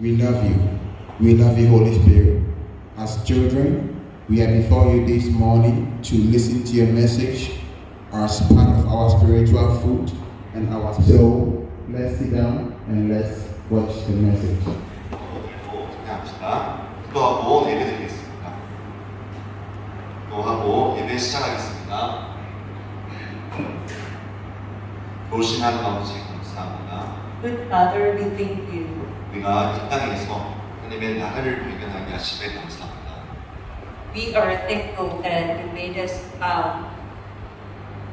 We love you. We love you, Holy Spirit. As children, we are before you this morning to listen to your message as part of our spiritual food and our so let's sit down and let's watch the message. 합시다. 기도하고 예배 드리겠습니다. 기도하고 예배 시작하겠습니다. 좋으신 하나님 아버지 감사합니다. Good Father, we thank you. 우리가 이 땅에서 하나님의 나라를 발견하게 하심에 감사합니다. We are thankful that you made us found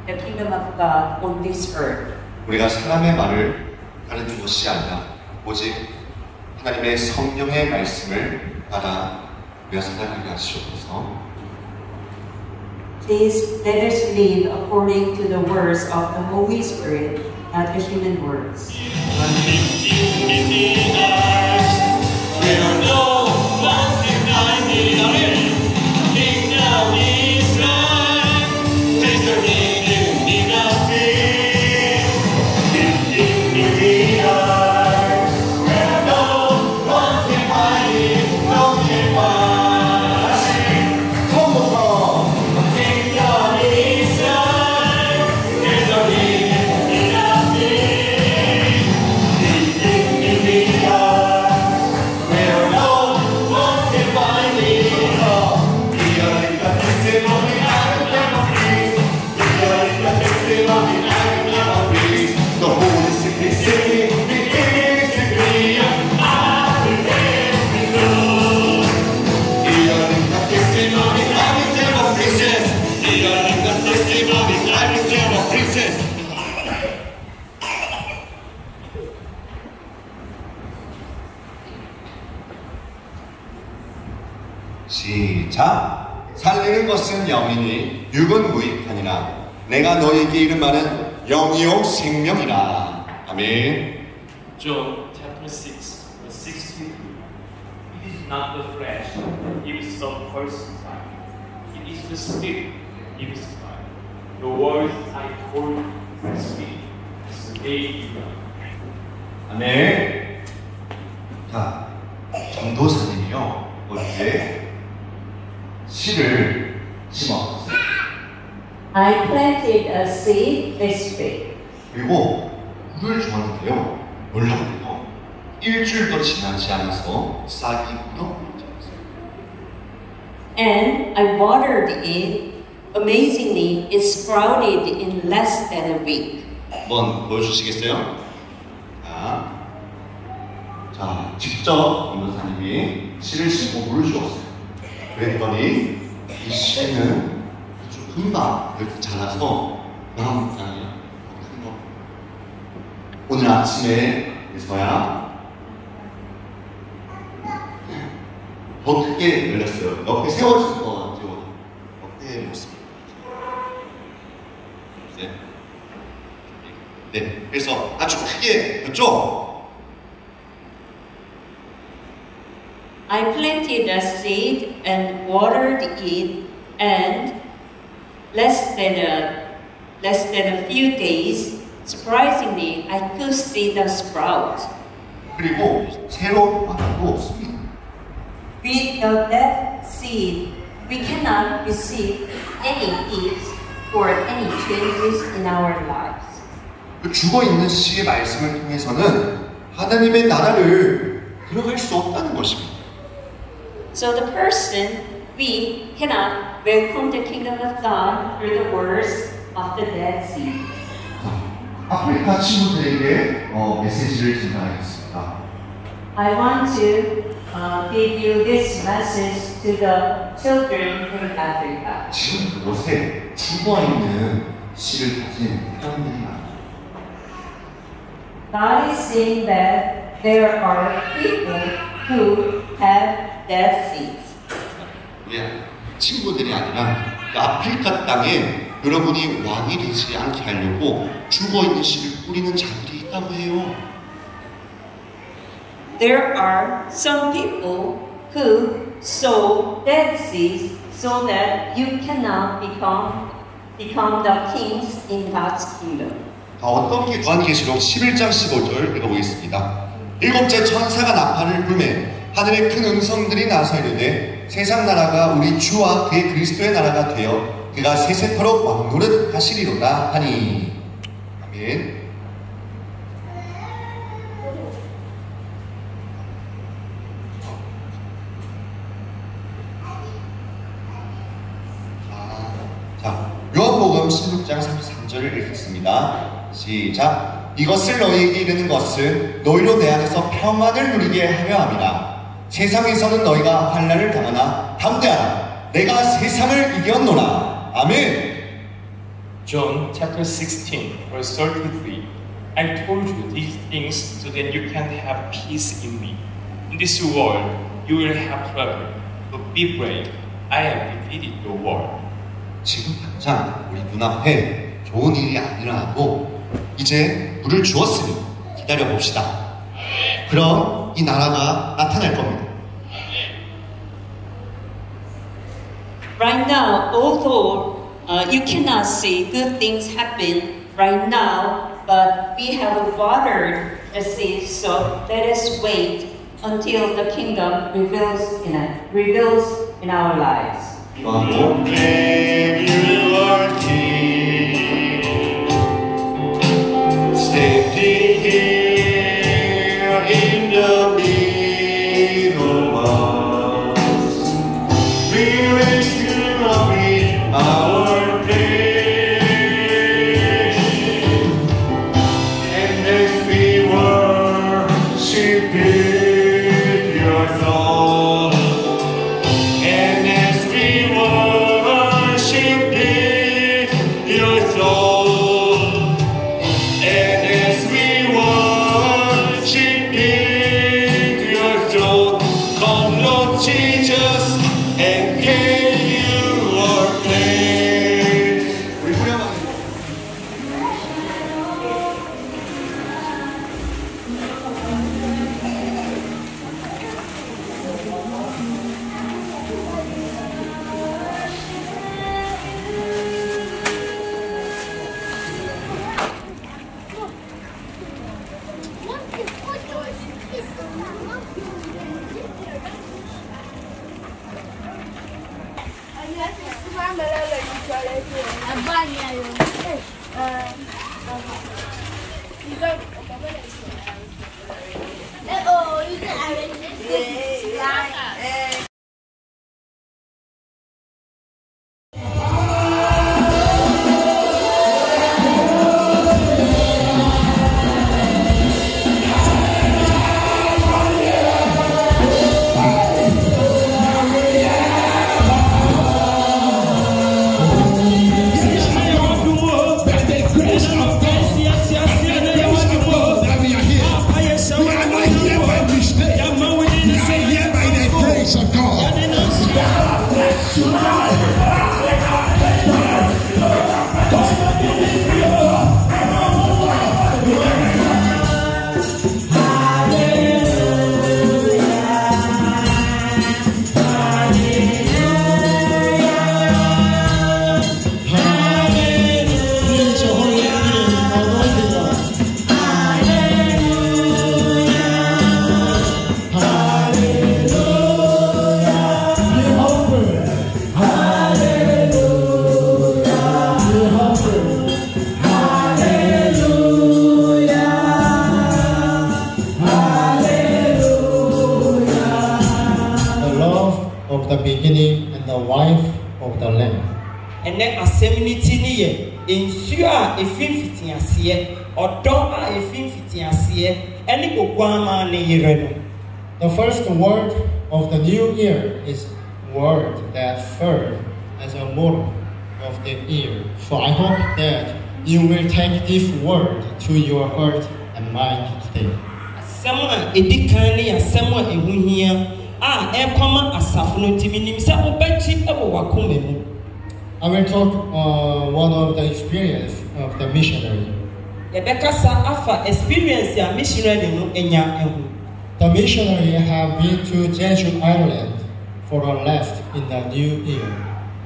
the kingdom of God on this earth. 우리가 사람의 말을 따르는 것이 아니라 오직 하나님의 성령의 말씀을 따라 우리가 살아가게 하시옵소서. Please let us live according to the words of the Holy Spirit, not the human words. 시작. 살리는 것은 영이니 육은 무익하니라. 내가 너에게 이름하는 영이요 생명이라. 아멘. John chapter 6, verse 63. It is not the flesh, it is the crucified. It is the spirit, it is God. The words I told you speak, is they do not. 아멘. 자, 전도사님이요. 어제 씨를 심었어요. I planted a seed this week, 그리고 물을 주었는데요. 놀랍게도 일주일도 지나지 않아서 싹이 물어버렸어요. and I watered it. Amazingly, it sprouted in less than a week. 한번 보여주시겠어요? 자, 자 직접 이모사님이 씨를 심고 물을 주었어요. 그랬더니 이 씨는 아주 금방 자라서 나무 땅이야. 큰 거. 오늘 아침에 그래서야 더 크게 열렸어요. 옆에 세워질 것 같아요. 어때의 모습. 네. 네, 그래서 아주 크게 됐죠? I planted a seed and watered it, and less than a less than a few days, surprisingly, I could see the sprout. 그리고 새로운 바람도 없습니다. With the dead seed, we cannot receive any gifts or any changes in our lives. 그 죽어 있는 씨의 말씀을 통해서는 하나님의 나라를 들어갈 수 없다는 것입니다. So the person we cannot welcome the kingdom of God through the words of the dead seed. 아프리카 친구들에게 어, 메시지를 전달하겠습니다. I want to uh, give you this message to the children in Africa. 지금 그곳에 죽어 있는 씨를 가진 사람들이 많아요. God is saying that there are people who have dead seeds. 예, 친구들이 아니라 그 아프리카 땅에 여러분이 왕이 되지 않게 하려고 죽어 있는 씨를 뿌리는 자들이 있다고 해요. There are some people who sow dead seeds so that you cannot become become the kings in God's kingdom. 자, 어떤 게 요한계시록 11장 15절 읽어보겠습니다. 일곱째 천사가 나팔을 불매 하늘에 큰 음성들이 나서 이르되 세상 나라가 우리 주와 그의 그리스도의 나라가 되어 그가 세세토록 왕노릇 하시리로다 하니 아멘 자, 요한복음 16장 33절을 읽겠습니다. 시작. 이것을 너희에게 이르는 것은 너희로 내 안에서 평안을 누리게 하려 함이라. 세상에서는 너희가 환난을 당하나 담대하라. 내가 세상을 이겼노라. 아멘. John chapter 16, verse 33. I told you these things so that you can have peace in me. In this world, you will have trouble. But be brave. I have defeated the world. 지금 당장 우리 눈앞에 좋은 일이 아니라고 이제 물을 주었으니 기다려 봅시다. 그럼 이 나라가 나타날 겁니다. Right now, although uh, you cannot see good things happen right now, but we have watered the seed, so let us wait until the kingdom reveals in, reveals in our lives. Proclaim you are King. Standing here Oh, nsuo a efi mfiti aseɛ ɔdɔ a efi mfiti aseɛ ɛne oguama ne yere no The first word of the new year is word that serves as a model of the year. So I hope that you will take this word to your heart and mind today. asɛm a edi kan ne asɛm a ehu hia a ɛkɔma asafo no ntumi nim sɛ wobɛkyi ɛwɔ wakoma mu I will talk uh, one of the experience of the missionary. yɛbɛkasa afa experience a missionary no anya ɛho The missionary have been to Jeju Island for a rest in the new year.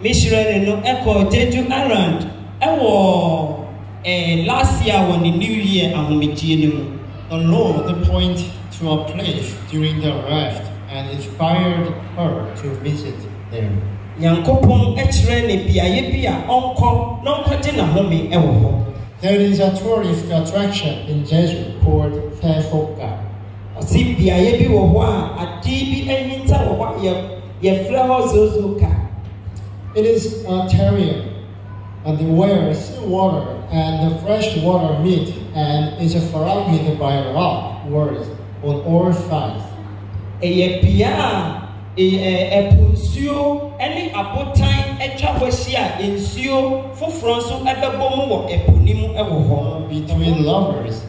missionary no ɛkɔ jeju island ɛwɔ ɛɛ last year when the new year ahomegye no The Lord pointed to a place during the raft and inspired her to visit there. Nyankopɔn kyerɛ ne beaeɛ bi a ɔnkɔ na ɔnkɔgye n'ahome wɔ hɔ There is a tourist attraction in Jeju called Tefoka. ɔsi beaeɛ bi wɔ hɔ a bi ahinta wɔ hɔ a yɛ yɛfrɛ hɔ zozoka It is a terrier, and where seawater and the fresh water meet and is surrounded by rock walls on all sides. ɛyɛ bea a Eh, eh, nsuo ne abotan atwa hɔ ahyia a nsuo foforɔ nso bɛbɔ mu wɔ ɛpo no mu wɔ hɔ Between lovers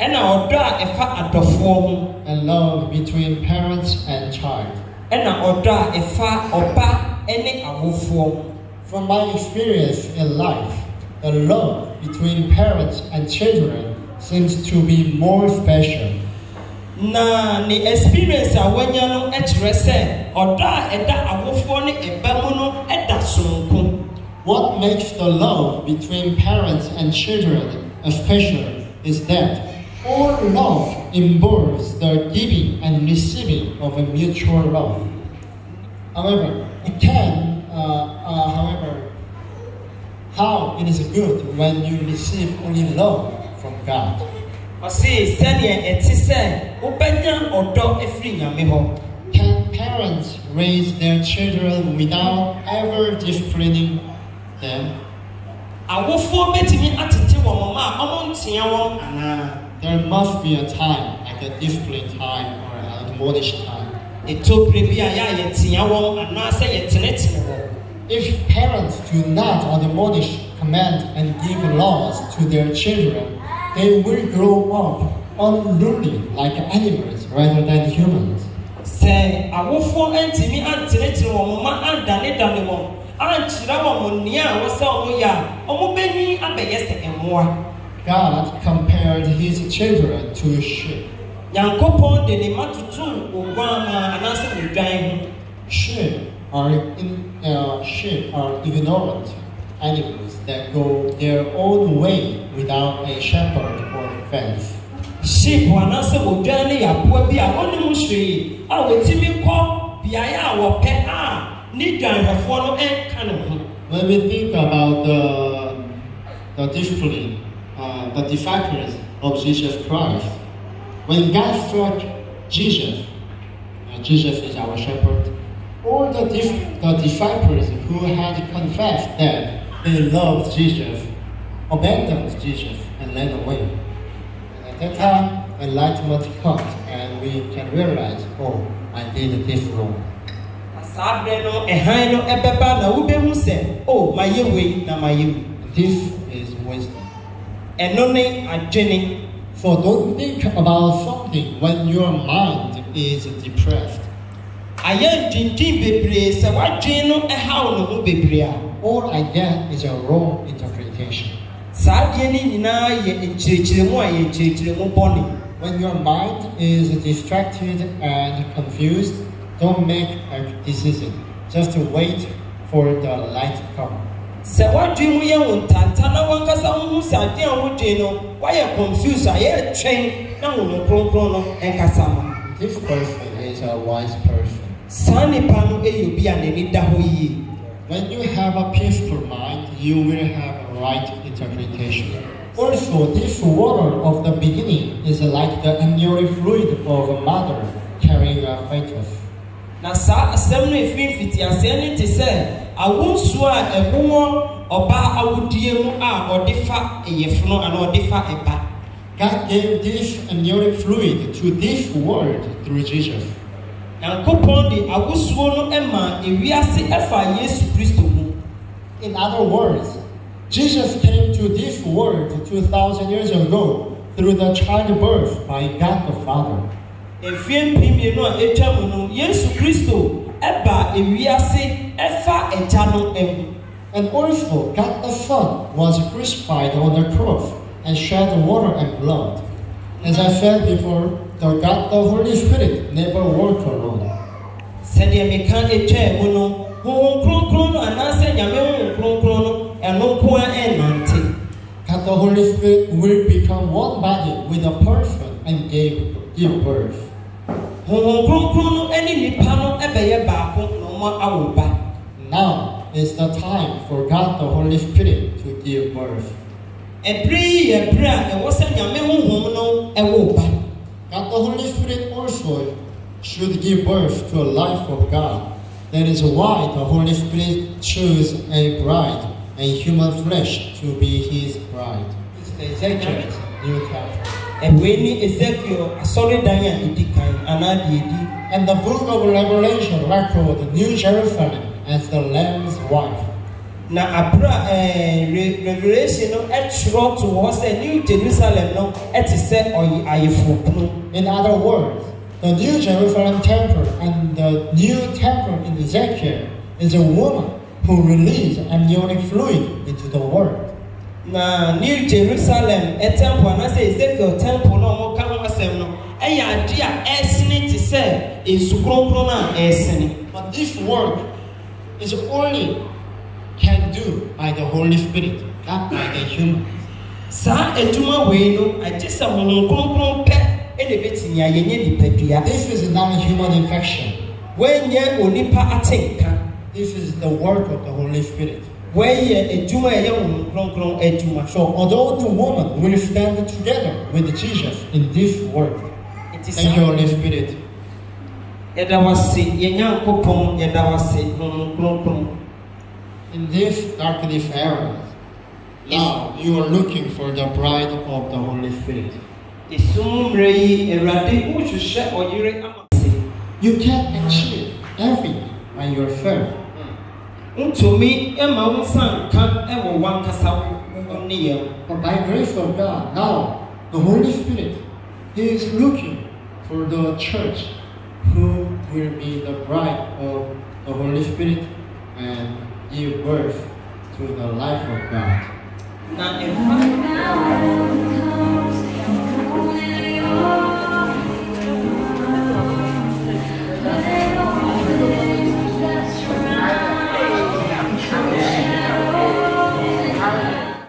ɛna ɔdɔ a ɛfa adɔfoɔ ho and love between parents and child. ɛna ɔdɔ a ɛfa ɔba ne awofoɔ From my experience in life, the love between parents and children seems to be more special. Na ne experience a wanya no sɛ ɔdɔ a ɛda awofoɔ ne mu no da sononko What makes the love between parents and children special is that all love involves the giving and receiving of a mutual love. However, it can, uh, uh, however, how it is good when you receive only love from God. Ɔse sɛdeɛ ɛte sɛ wobɛnya ɔdɔ afiri nyame hɔ Can parents raise their children without ever disciplining them? awofoɔ bɛtumi atete wɔn mma a ɔmontea wɔn anaa There must be a time, like a discipline time or an admonish time. ɛtɔ bere bi a a yɛtea wɔn anaasɛ yɛtenetene wɔn If parents do not admonish, command, and give laws to their children, they will grow up unruly like animals rather than humans. sɛ awofoɔ antumi antenetene wɔn mma andanedane wɔn ankyerɛ wɔn nea a wɔsɛ wɔn yɛ a wɔbɛnyi abɛyɛ sɛ mmoa God compared his children to sheep. nyankopɔn de ne ma toto oguama anaasɛ odwan ho Sheep are, in, uh, sheep are ignorant animals that go their own way without a shepherd or fence. sheep anaasɛ odwan no yɛ aboa bi a ɔnim hwee a wɔtumi kɔ beaeɛ a wɔpɛ a ne dwanhwɛfoɔ no nka ne ho. When we think about the, the discipline, uh, the disciples of Jesus Christ, when God struck Jesus, uh, Jesus is our shepherd, all the, the disciples who had confessed that they loved Jesus abandoned Jesus and ran away. And at that time, enlightenment comes and we can realize, oh, I did this wrong. na saa berɛ no ɛhan no ɛbɛba na wobɛhu sɛ o mayɛ wei na mayɛ This is wisdom. ɛno ne adwene So don't think about something when your mind is depressed. ayɛ ndwindwin bebree sɛ w'adwene no ɛhaw ne ho bebree a All I get is a wrong interpretation. saa adeɛ no nyinaa yɛ nkyerɛkyerɛmu a yɛ nkyerɛkyerɛmu bɔne When your mind is distracted and confused, don't make a decision. Just wait for the light to come. sɛ w'adwene mu yɛ wo ntanta na wankasa wohu sɛ adeɛ a wodwen no woayɛ confuse a yɛretwɛn na honhom kronkron no ɛnkasa ma This person is a wise person. saa nnipa no yɛ obi a n'ani da hɔ yie When you have a peaceful mind, you will have a right interpretation. Also, this water of the beginning is like the amniotic fluid of a mother carrying a fetus. na saa asɛm no ɛfiri mfitiaseɛ no te sɛ awo nsuo a ɛwowɔ ɔbaa awodie mu a ɔde fa ɛyɛfono anaa ɔde fa ɛba God gave this amniotic fluid to this world through Jesus. Nyankopɔn de awosuo no ma ewiase ɛfa yesu kristo mu In other words, Jesus came to this world 2,000 years ago through the childbirth by God the Father. mfie mpemienu a atwa mu no yesu kristo ɛba ewiase ɛfa agya no mu And also, God the Son was crucified on the cross and shed water and blood. As I said before, the God the Holy Spirit never worked alone. sɛdeɛ meka atwa mu no honhom kronkron no anaasɛ nyame honhom kronkron no ɛno nko a ɛnnante God the Holy Spirit will become one body with a person and gave, give birth. honhom kronkron no ne nipa no bɛyɛ baako na ɔmo awo ba Now is the time for God the Holy Spirit to give birth. ɛbere yi yɛ bere a ɛwɔ sɛ nyame honhom no ɛwo ba God the Holy Spirit also should give birth to a life of God. That is why the Holy Spirit chose a bride and human flesh to be his bride. Ezekiel, ɛwei ne ezekiel asɔredan a ɛdi kan anaa deɛ ɛdi And the book of Revelation records the New Jerusalem as the Lamb's wife. Na abere a ɛɛ eh, re revelation no ɛtwerɛ to hɔ sɛ new jerusalem no eh, ɛte sɛ ɔyɛ ayeforo In other words, the New Jerusalem temple and the new temple in Ezekiel is a woman who released amniotic fluid into the world. na new jerusalem eh, ɛtɛmpo anaasɛ ezekiel temple na ɔmo ka ho asɛm no ɛyɛ ade a ɛsene te sɛ nsu kronkron a But this work is only can do by the Holy Spirit, not by the human. saa adwuma wei no agye sɛ honhom kronkron pɛ ɛna ebɛtumi ayɛ nye nipadua This is not a human infection. wɔnyɛ onipa atenka This is the work of the Holy Spirit. wɔyɛ adwuma a ɛyɛ honhom kronkron adwuma So although the woman will stand together with Jesus in this work, nti thank you, saa Holy Spirit. yɛda wase yɛn nyankopɔn yɛda wase honhom kronkron In this darkness era, now you are looking for the bride of the Holy Spirit. esum mmerɛ yi awurade wohwehwɛ ɔyere ama se You can achieve everything by yourself. Hmm. ntumi ma wo nsa nka wɔ wankasa wo ne yɛn But by grace of God, now the Holy Spirit He is looking for the church who will be the bride of the Holy Spirit and give birth to the life of God. Not in I...